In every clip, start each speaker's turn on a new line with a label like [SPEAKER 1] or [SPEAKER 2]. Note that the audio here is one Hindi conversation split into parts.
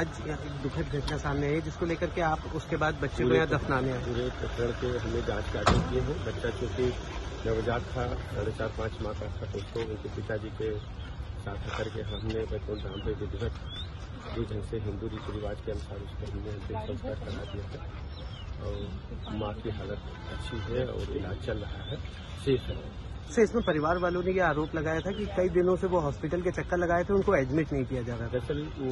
[SPEAKER 1] आज एक दुखद घटना सामने आई जिसको लेकर के आप उसके बाद बच्चे को यहाँ दफनाने आए।
[SPEAKER 2] पूरे प्रकरण के हमने जाँच के आदेश दिए हैं। बच्चा चूँकि नवजात था साढ़े चार पाँच माह का था तो उसको उनके पिताजी के साथ होकर के हमने बैकुंठ धाम पे विधिवत जो ढंग से हिंदू रीति रिवाज के अनुसार उसको हमने अंतिम संस्कार करा दिया है। और माँ की हालत अच्छी है और इलाज चल रहा है। सेफ़ है।
[SPEAKER 1] से इसमें परिवार वालों ने ये आरोप लगाया था कि कई दिनों से वो हॉस्पिटल के चक्कर लगाए थे उनको एडमिट नहीं किया जा रहा था।
[SPEAKER 2] दरअसल वो,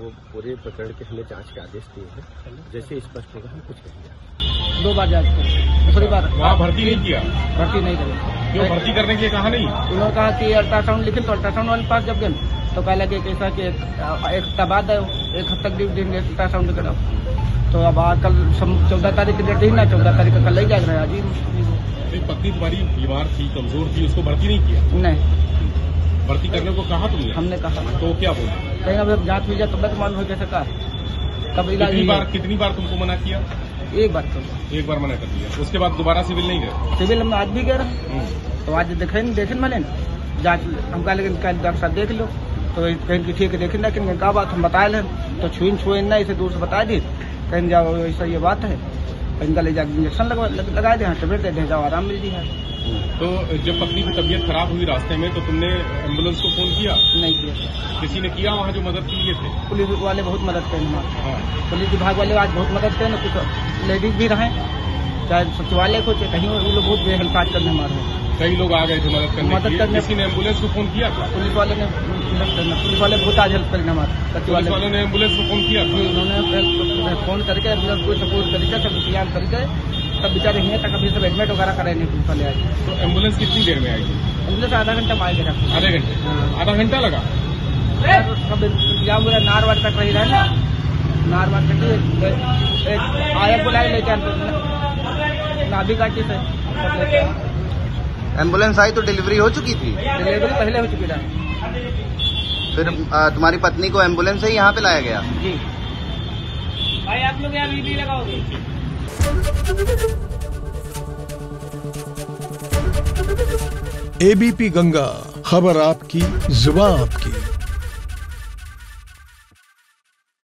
[SPEAKER 2] वो पूरे प्रकरण के हमने जाँच के आदेश दिए हैं। जैसे स्पष्ट होगा हम कुछ कहेंगे।
[SPEAKER 3] दो बार जाँच करी दूसरी बार।
[SPEAKER 4] वहाँ भर्ती नहीं किया?
[SPEAKER 3] भर्ती नहीं करी।
[SPEAKER 4] क्यों भर्ती करने के लिए कहा नहीं?
[SPEAKER 3] उन्होंने कहा कि अल्ट्रासाउंड लिखे तो अल्ट्रासाउंड वाले पास जब गए तो कह लगे कि ऐसा कि एक हफ़्ता बाद आओ, एक हफ़्ता तक देंगे अल्ट्रासाउंड कराओ तो अब आज कल चौदह तारीख की डेट ही ना चौदह तारीख का कल ही जाग रहा है आज ही
[SPEAKER 4] नहीं, पत्नी तुम्हारी बीमार थी कमज़ोर थी उसको भर्ती नहीं किया?
[SPEAKER 3] नहीं।
[SPEAKER 4] भर्ती करने को कहा तुमने?
[SPEAKER 3] हमने कहा।
[SPEAKER 4] तो क्या बोला?
[SPEAKER 3] कहीं अब जाँच हुई जाए तब तक मालूम हो कैसे कहा। कब इलाज
[SPEAKER 4] कितनी बार कितनी बार तुमको मना किया?
[SPEAKER 3] एक बार तो।
[SPEAKER 4] एक बार मना कर दिया। उसके बाद दोबारा सिविल नहीं गए?
[SPEAKER 3] सिविल हम आज भी गए रहे।
[SPEAKER 4] हम्म।
[SPEAKER 3] तो आज देखे देखे भले जाँच हम कहा लेकिन कल डॉक्टर साहब देख लो। तो कहीं की ठीक है देखे लेकिन क्या बात हम बताए लें तो छुइन छुइन ना इसे दूर से बता दी कहीं जाओ ऐसा ये बात है। कहीं का ले जाकर इंजेक्शन लगा लग- लगा दे टेबलेट दे दें जाओ आराम मिल रही है।
[SPEAKER 4] तो जब पत्नी की तबीयत खराब हुई रास्ते में तो तुमने एंबुलेंस को फ़ोन किया?
[SPEAKER 3] नहीं किया।
[SPEAKER 4] किसी ने किया वहाँ जो मदद के लिए थे
[SPEAKER 3] पुलिस वाले बहुत मदद करें
[SPEAKER 4] हाँ।
[SPEAKER 3] पुलिस विभाग वाले आज बहुत मदद करें कुछ लेडीज़ भी रहे। चाहे सचिवालय को चाहे कहीं वो लोग बहुत हेल्प करने हमारे
[SPEAKER 4] कई लोग आ गए थे मदद करने
[SPEAKER 3] मदद करने-
[SPEAKER 4] किसी ने एंबुलेंस को फ़ोन किया था?
[SPEAKER 3] पुलिस वाले ने मदद करना पुलिस वाले बहुत आज हेल्प करें हमारे सचिवालय
[SPEAKER 4] वालों ने एंबुलेंस को फ़ोन किया था?
[SPEAKER 3] उन्होंने फ़ोन करके एंबुलेंस को सपोर्ट करके सब इंतज़ाम करके सब बेचारे यहाँ तक अभी सब एडमिट वगैरह कराए नहीं पुलिस वाले आज।
[SPEAKER 4] तो एंबुलेंस कितनी देर में आएगी
[SPEAKER 3] एंबुलेंस आधा घंटा में आएगा
[SPEAKER 4] आधे घंटे?
[SPEAKER 3] हाँ।
[SPEAKER 4] आधा घंटा लगा?
[SPEAKER 3] सब इंतज़ाम हुआ नार वार तक रही रहे ना? नार वार तक आया बुलाए लेके आते नाभि काटी से।
[SPEAKER 5] एंबुलेंस आई तो डिलीवरी हो चुकी थी?
[SPEAKER 3] डिलीवरी पहले हो चुकी था।
[SPEAKER 5] फिर आ, तुम्हारी पत्नी को एंबुलेंस से ही यहाँ पे लाया गया?
[SPEAKER 3] जी। भाई आप लोग यहाँ बीबी लगाओगे?
[SPEAKER 6] एबीपी गंगा खबर आपकी जुबा आपकी।